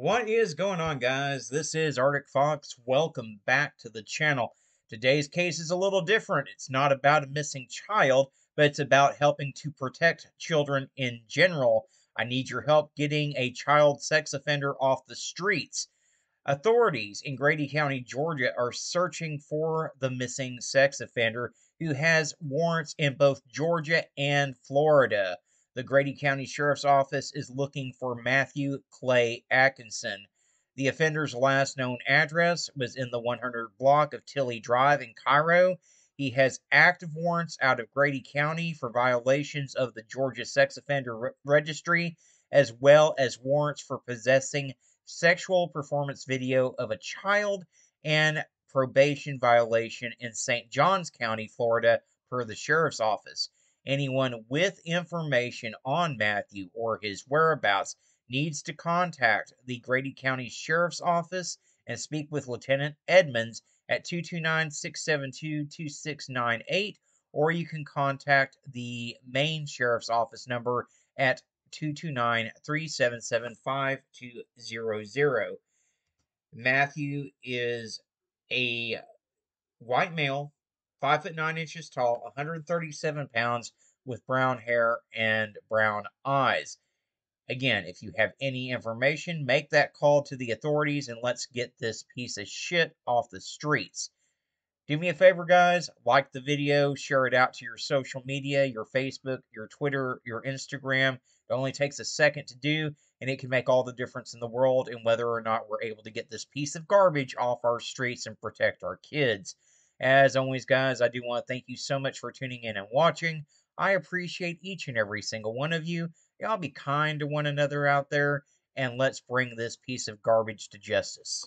What is going on, guys? This is Arctic Fox. Welcome back to the channel. Today's case is a little different. It's not about a missing child, but it's about helping to protect children in general. I need your help getting a child sex offender off the streets. Authorities in Grady County, Georgia are searching for the missing sex offender who has warrants in both Georgia and Florida. The Grady County Sheriff's Office is looking for Matthew Clay Atkinson. The offender's last known address was in the 100 block of Tilley Drive in Cairo. He has active warrants out of Grady County for violations of the Georgia Sex Offender Re- Registry, as well as warrants for possessing sexual performance video of a child and probation violation in St. Johns County, Florida, per the sheriff's office. Anyone with information on Matthew or his whereabouts needs to contact the Grady County Sheriff's Office and speak with Lieutenant Edmonds at 229 672 2698, or you can contact the main Sheriff's Office number at 229 377 5200. Matthew is a white male five foot nine inches tall, 137 pounds, with brown hair and brown eyes. Again, if you have any information, make that call to the authorities and let's get this piece of shit off the streets. Do me a favor, guys. Like the video, share it out to your social media, your Facebook, your Twitter, your Instagram. It only takes a second to do, and it can make all the difference in the world in whether or not we're able to get this piece of garbage off our streets and protect our kids. As always, guys, I do want to thank you so much for tuning in and watching. I appreciate each and every single one of you. Y'all be kind to one another out there, and let's bring this piece of garbage to justice.